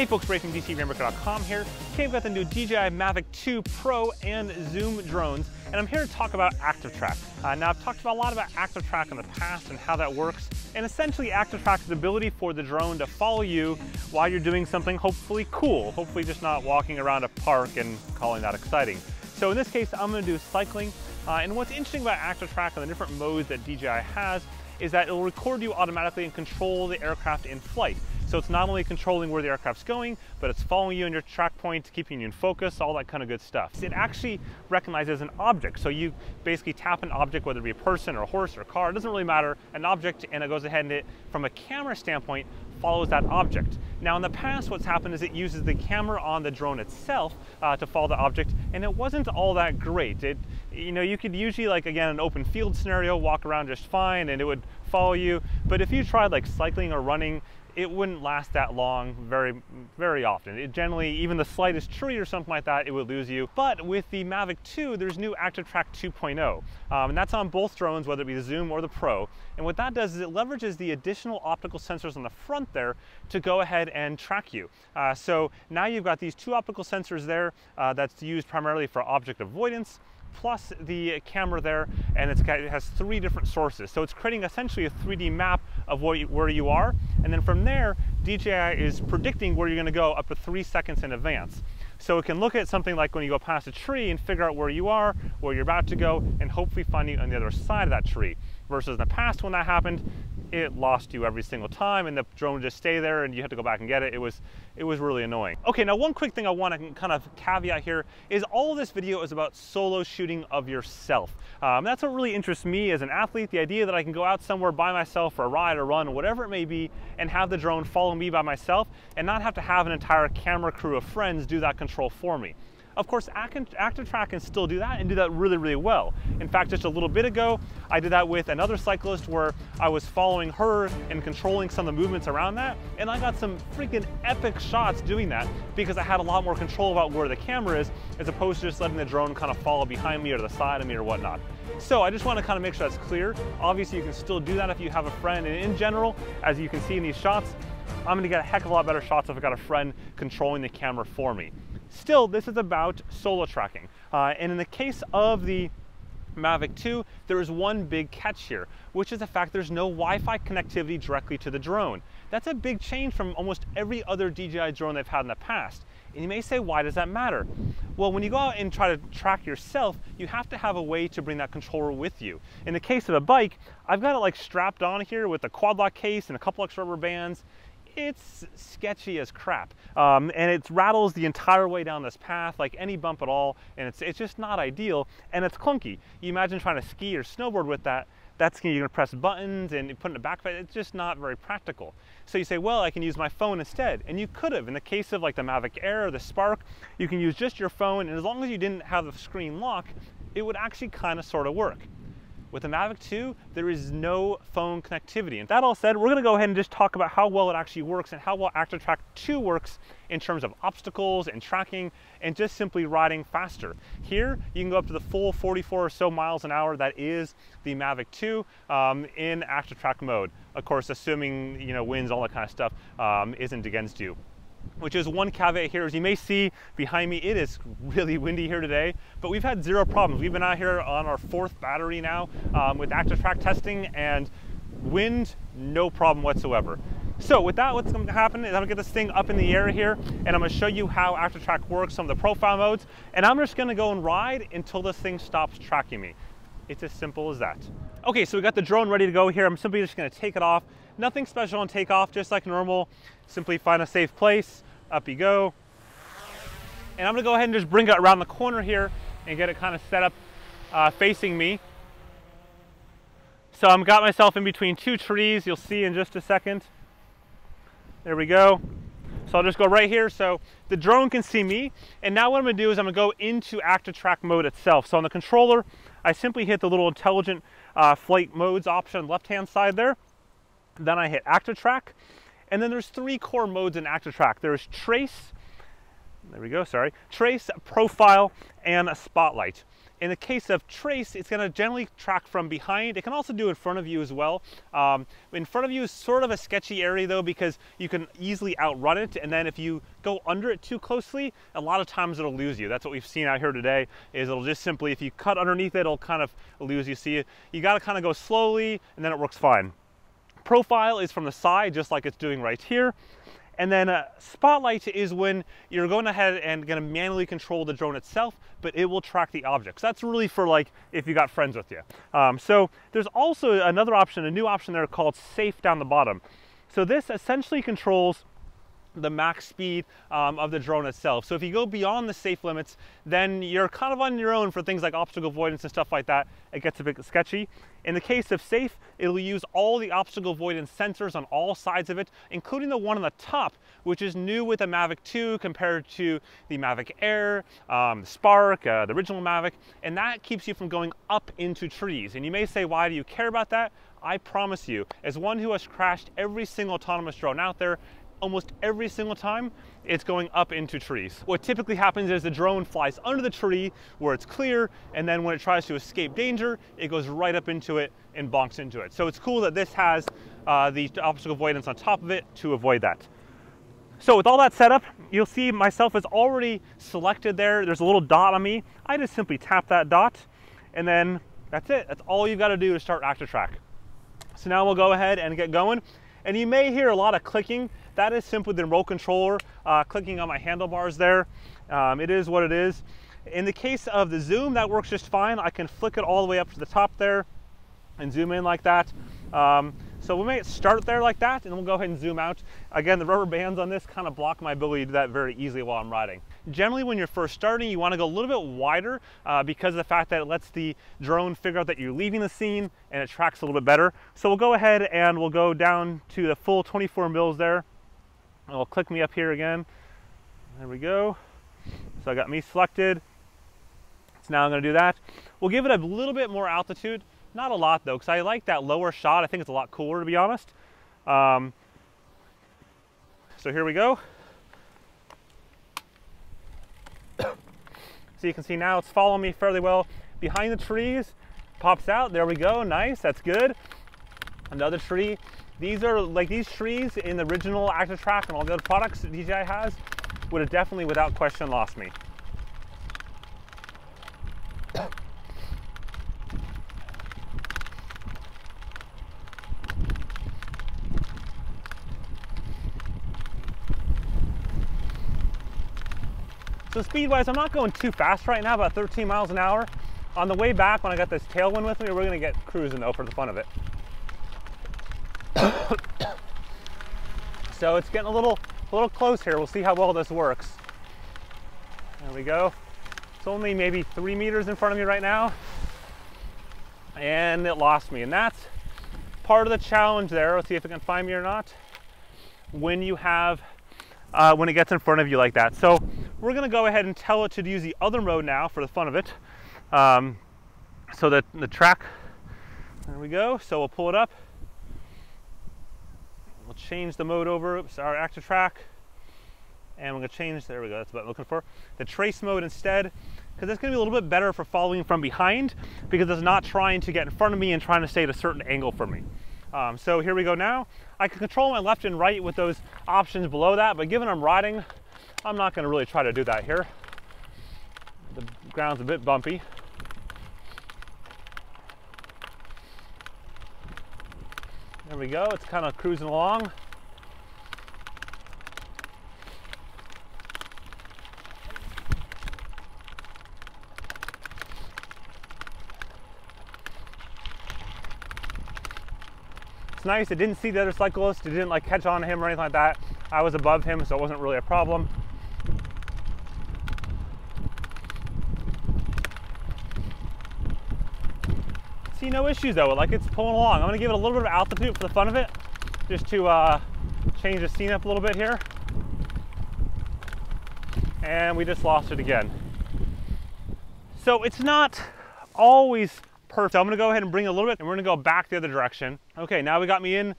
Hey folks, from here. Today we've got the new DJI Mavic 2 Pro and Zoom drones, and I'm here to talk about ActiveTrack. Uh, now I've talked about a lot about ActiveTrack in the past and how that works, and essentially ActiveTrack is the ability for the drone to follow you while you're doing something hopefully cool, hopefully just not walking around a park and calling that exciting. So in this case, I'm gonna do cycling, uh, and what's interesting about ActiveTrack and the different modes that DJI has is that it'll record you automatically and control the aircraft in flight. So it's not only controlling where the aircraft's going, but it's following you in your track point, keeping you in focus, all that kind of good stuff. It actually recognizes an object. So you basically tap an object, whether it be a person or a horse or a car, it doesn't really matter, an object, and it goes ahead and it, from a camera standpoint, follows that object. Now in the past, what's happened is it uses the camera on the drone itself uh, to follow the object, and it wasn't all that great. It, you know, you could usually like, again, an open field scenario, walk around just fine and it would follow you. But if you tried like cycling or running, it wouldn't last that long very, very often. It generally, even the slightest tree or something like that, it would lose you. But with the Mavic 2, there's new ActiveTrack 2.0, um, and that's on both drones, whether it be the Zoom or the Pro. And what that does is it leverages the additional optical sensors on the front there to go ahead and track you. Uh, so now you've got these two optical sensors there uh, that's used primarily for object avoidance, plus the camera there, and got, it has three different sources. So it's creating essentially a 3D map of you, where you are, and then from there, DJI is predicting where you're gonna go up to three seconds in advance. So it can look at something like when you go past a tree and figure out where you are, where you're about to go, and hopefully find you on the other side of that tree. Versus in the past when that happened, it lost you every single time and the drone would just stay there and you had to go back and get it. It was, it was really annoying. Okay, now one quick thing I want to kind of caveat here is all of this video is about solo shooting of yourself. Um, that's what really interests me as an athlete, the idea that I can go out somewhere by myself for a ride or run, whatever it may be, and have the drone follow me by myself and not have to have an entire camera crew of friends do that control for me. Of course, ActiveTrack can still do that and do that really, really well. In fact, just a little bit ago, I did that with another cyclist where I was following her and controlling some of the movements around that, and I got some freaking epic shots doing that because I had a lot more control about where the camera is as opposed to just letting the drone kind of follow behind me or to the side of me or whatnot. So I just want to kind of make sure that's clear. Obviously, you can still do that if you have a friend, and in general, as you can see in these shots, I'm gonna get a heck of a lot better shots if I got a friend controlling the camera for me. Still, this is about solo tracking. Uh, and in the case of the Mavic 2, there is one big catch here, which is the fact there's no Wi-Fi connectivity directly to the drone. That's a big change from almost every other DJI drone they've had in the past. And you may say, why does that matter? Well, when you go out and try to track yourself, you have to have a way to bring that controller with you. In the case of a bike, I've got it like strapped on here with a quad lock case and a couple extra rubber bands it's sketchy as crap. Um, and it rattles the entire way down this path, like any bump at all, and it's, it's just not ideal, and it's clunky. You imagine trying to ski or snowboard with that, that's you're gonna press buttons and put in a backpack, it's just not very practical. So you say, well, I can use my phone instead. And you could have. In the case of like the Mavic Air or the Spark, you can use just your phone, and as long as you didn't have the screen lock, it would actually kind of sort of work. With the Mavic 2, there is no phone connectivity. And that all said, we're gonna go ahead and just talk about how well it actually works and how well ActiveTrack 2 works in terms of obstacles and tracking and just simply riding faster. Here, you can go up to the full 44 or so miles an hour that is the Mavic 2 um, in ActiveTrack mode. Of course, assuming you know winds, all that kind of stuff um, isn't against you which is one caveat here. As you may see behind me, it is really windy here today, but we've had zero problems. We've been out here on our fourth battery now um, with ActiveTrack testing and wind, no problem whatsoever. So with that, what's gonna happen is I'm gonna get this thing up in the air here and I'm gonna show you how ActiveTrack works, some of the profile modes, and I'm just gonna go and ride until this thing stops tracking me. It's as simple as that. Okay, so we got the drone ready to go here. I'm simply just gonna take it off. Nothing special on takeoff, just like normal. Simply find a safe place, up you go. And I'm gonna go ahead and just bring it around the corner here and get it kind of set up uh, facing me. So I've got myself in between two trees, you'll see in just a second. There we go. So I'll just go right here so the drone can see me. And now what I'm gonna do is I'm gonna go into active track mode itself. So on the controller, I simply hit the little intelligent uh, flight modes option left-hand side there. Then I hit ActiveTrack. And then there's three core modes in ActiveTrack. There's Trace, there we go, sorry, Trace, Profile, and a Spotlight. In the case of trace, it's going to generally track from behind. It can also do in front of you as well. Um, in front of you is sort of a sketchy area though because you can easily outrun it and then if you go under it too closely, a lot of times it'll lose you. That's what we've seen out here today is it'll just simply, if you cut underneath it, it'll kind of lose you. See, you got to kind of go slowly and then it works fine. Profile is from the side just like it's doing right here. And then uh, spotlight is when you're going ahead and going to manually control the drone itself, but it will track the objects. That's really for like if you got friends with you. Um, so there's also another option, a new option there called safe down the bottom. So this essentially controls the max speed um, of the drone itself. So if you go beyond the safe limits, then you're kind of on your own for things like obstacle avoidance and stuff like that. It gets a bit sketchy. In the case of safe, it'll use all the obstacle avoidance sensors on all sides of it, including the one on the top, which is new with the Mavic 2 compared to the Mavic Air, um, Spark, uh, the original Mavic, and that keeps you from going up into trees. And you may say, why do you care about that? I promise you, as one who has crashed every single autonomous drone out there, almost every single time, it's going up into trees. What typically happens is the drone flies under the tree where it's clear, and then when it tries to escape danger, it goes right up into it and bonks into it. So it's cool that this has uh, the obstacle avoidance on top of it to avoid that. So with all that set up, you'll see myself is already selected there. There's a little dot on me. I just simply tap that dot, and then that's it. That's all you've got to do to start ActiveTrack. So now we'll go ahead and get going. And you may hear a lot of clicking. That is simply the remote controller uh, clicking on my handlebars there. Um, it is what it is. In the case of the zoom, that works just fine. I can flick it all the way up to the top there and zoom in like that. Um, so we may start there like that and we'll go ahead and zoom out. Again, the rubber bands on this kind of block my ability to do that very easily while I'm riding. Generally, when you're first starting, you want to go a little bit wider uh, because of the fact that it lets the drone figure out that you're leaving the scene and it tracks a little bit better. So we'll go ahead and we'll go down to the full 24 mils there. We'll click me up here again. There we go. So I got me selected. So now I'm going to do that. We'll give it a little bit more altitude. Not a lot though, because I like that lower shot. I think it's a lot cooler to be honest. Um, so here we go. So you can see now it's following me fairly well behind the trees. Pops out, there we go, nice, that's good. Another tree. These are like these trees in the original ActiveTrack and all the other products that DJI has would have definitely without question lost me. So speed-wise, I'm not going too fast right now, about 13 miles an hour. On the way back, when I got this tailwind with me, we're gonna get cruising though for the fun of it. So it's getting a little, a little close here. We'll see how well this works. There we go. It's only maybe three meters in front of me right now. And it lost me. And that's part of the challenge there. Let's see if it can find me or not. When you have, uh, when it gets in front of you like that. So we're gonna go ahead and tell it to use the other mode now for the fun of it. Um, so that the track, there we go. So we'll pull it up. We'll change the mode over, oops, our active track. And we're gonna change, there we go, that's what I'm looking for. The trace mode instead, because it's gonna be a little bit better for following from behind because it's not trying to get in front of me and trying to stay at a certain angle for me. Um, so here we go now. I can control my left and right with those options below that, but given I'm riding I'm not to really try to do that here. The ground's a bit bumpy. There we go, it's kind of cruising along. It's nice, it didn't see the other cyclist, it didn't like catch on to him or anything like that. I was above him, so it wasn't really a problem. No issues though, like it's pulling along. I'm gonna give it a little bit of altitude for the fun of it, just to uh, change the scene up a little bit here. And we just lost it again. So it's not always perfect. I'm gonna go ahead and bring a little bit and we're gonna go back the other direction. Okay, now we got me in,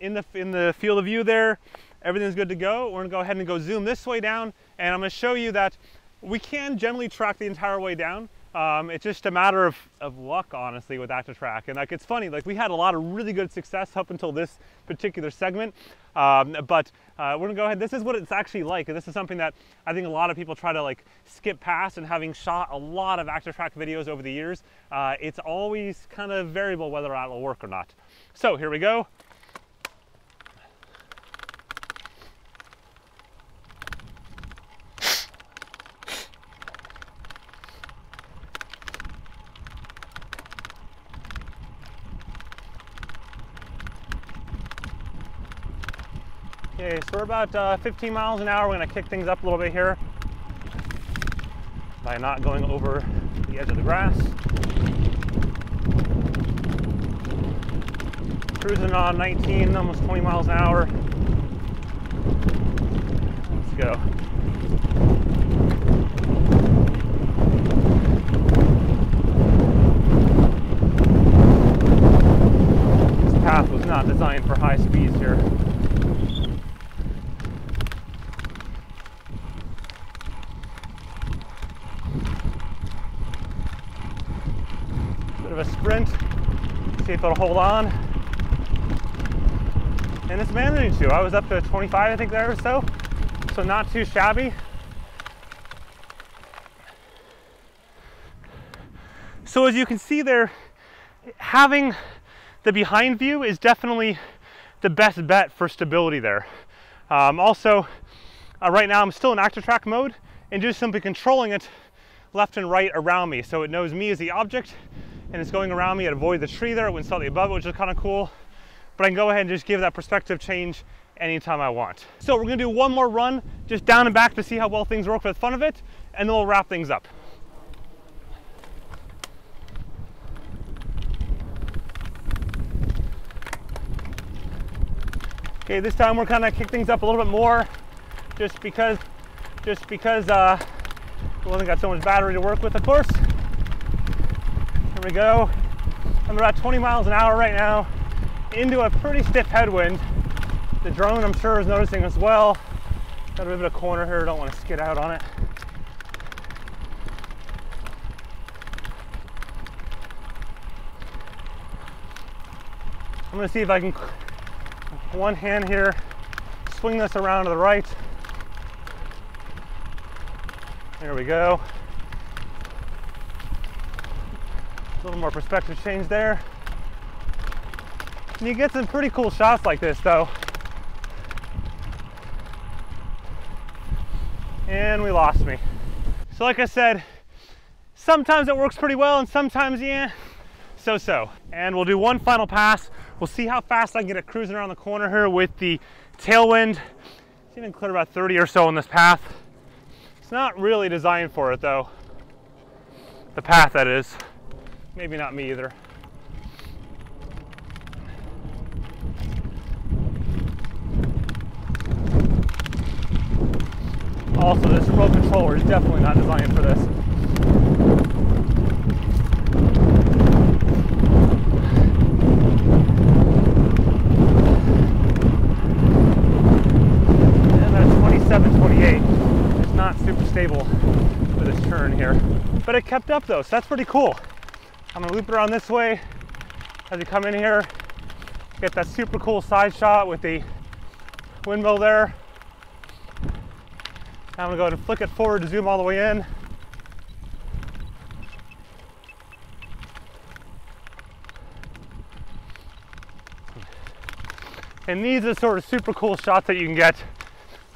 in, the, in the field of view there. Everything's good to go. We're gonna go ahead and go zoom this way down and I'm gonna show you that we can generally track the entire way down Um, it's just a matter of, of luck, honestly, with ActiveTrack. And like, it's funny, like we had a lot of really good success up until this particular segment. Um, but uh, we're gonna go ahead. This is what it's actually like. And this is something that I think a lot of people try to like skip past. And having shot a lot of ActiveTrack videos over the years, uh, it's always kind of variable whether or not it'll work or not. So here we go. Okay, so we're about uh, 15 miles an hour. We're gonna kick things up a little bit here by not going over the edge of the grass. Cruising on 19, almost 20 miles an hour. Let's go. This path was not designed for high speeds here. a sprint, see if it'll hold on. And it's managing to. I was up to 25, I think, there or so. So not too shabby. So as you can see there, having the behind view is definitely the best bet for stability there. Um, also, uh, right now I'm still in ActiveTrack mode and just simply controlling it left and right around me. So it knows me as the object and it's going around me. It avoid the tree there. It went slightly above it, which is kind of cool. But I can go ahead and just give that perspective change anytime I want. So we're gonna do one more run, just down and back to see how well things work for the fun of it, and then we'll wrap things up. Okay, this time we're kind of kick things up a little bit more, just because, just because uh, we only got so much battery to work with, of course. Here we go. I'm about 20 miles an hour right now into a pretty stiff headwind. The drone, I'm sure, is noticing as well. Got a bit of a corner here, don't want to skid out on it. I'm gonna see if I can, one hand here, swing this around to the right. There we go. A little more perspective change there. And you get some pretty cool shots like this though. And we lost me. So like I said, sometimes it works pretty well and sometimes, yeah, so-so. And we'll do one final pass. We'll see how fast I can get it cruising around the corner here with the tailwind. It's even clear about 30 or so on this path. It's not really designed for it though. The path that is. Maybe not me either. Also, this remote controller is definitely not designed for this. And that's 27, 28. It's not super stable for this turn here. But it kept up though, so that's pretty cool. I'm gonna loop around this way as you come in here. Get that super cool side shot with the windmill there. I'm gonna go ahead and flick it forward to zoom all the way in. And these are sort of super cool shots that you can get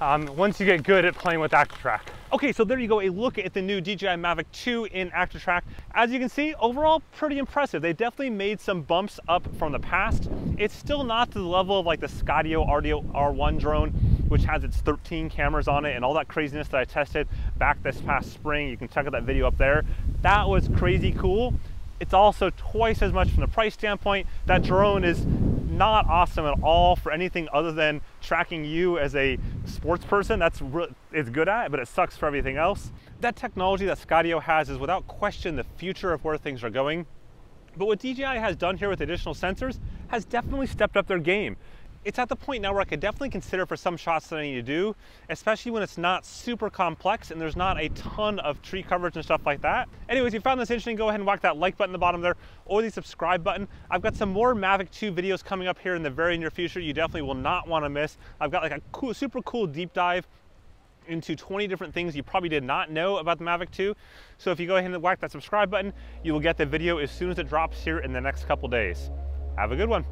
um, once you get good at playing with ActiveTrack. Okay, so there you go, a look at the new DJI Mavic 2 in ActiveTrack. As you can see, overall, pretty impressive. They definitely made some bumps up from the past. It's still not to the level of like the Skydio RDO R1 drone, which has its 13 cameras on it and all that craziness that I tested back this past spring. You can check out that video up there. That was crazy cool. It's also twice as much from the price standpoint. That drone is not awesome at all for anything other than tracking you as a sports person. That's it's good at, but it sucks for everything else. That technology that Skydio has is without question the future of where things are going. But what DJI has done here with additional sensors has definitely stepped up their game. It's at the point now where I could definitely consider for some shots that I need to do, especially when it's not super complex and there's not a ton of tree coverage and stuff like that. Anyways, if you found this interesting, go ahead and whack that like button at the bottom there or the subscribe button. I've got some more Mavic 2 videos coming up here in the very near future you definitely will not want to miss. I've got like a cool, super cool deep dive into 20 different things you probably did not know about the Mavic 2. So if you go ahead and whack that subscribe button, you will get the video as soon as it drops here in the next couple days. Have a good one.